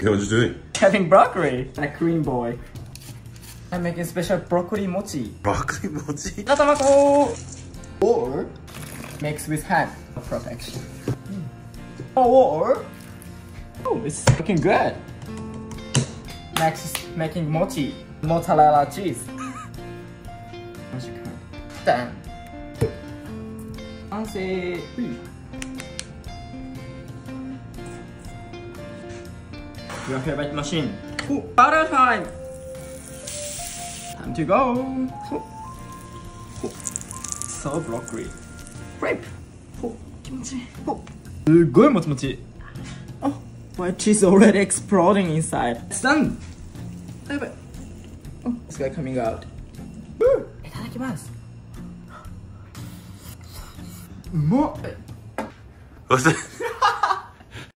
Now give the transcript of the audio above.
Yeah, what you doing? Having broccoli. A Korean boy. I'm making special broccoli mochi. Broccoli mochi? Tamago! Or mix with hand for protection. Hmm. Or oh, it's looking good. Next is making mochi, mozzarella cheese. Done. 完 Your favorite machine. Ooh, butter Time to go! Ooh. Ooh. So broccoli. Grape! Oh, kimchi. Oh. Good mochi. Oh, my cheese already exploding inside. It's done! Oh, this guy coming out. Woo! Itadakimasu! What? What's that?